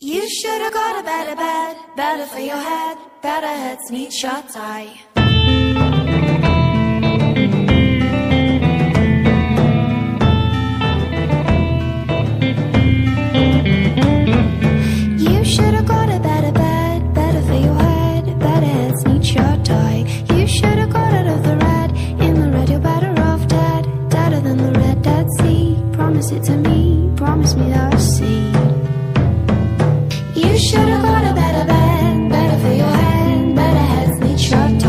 You should have got a better bed, better for your head, better heads need shut eye. shut up.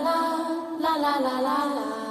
啦啦啦啦啦啦。